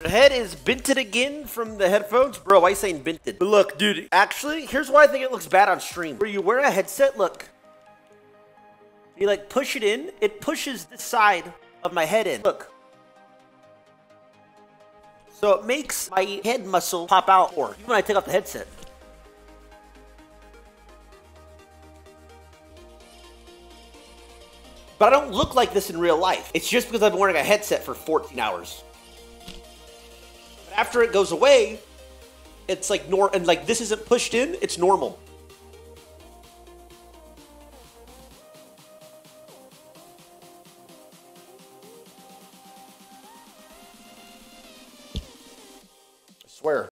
The head is binted again from the headphones. Bro, why you saying binted? But look, dude, actually, here's why I think it looks bad on stream. Where you wear a headset, look. You like push it in, it pushes the side of my head in. Look. So it makes my head muscle pop out more, even when I take off the headset. But I don't look like this in real life. It's just because I've been wearing a headset for 14 hours but after it goes away, it's like nor and like this isn't pushed in, it's normal. I swear.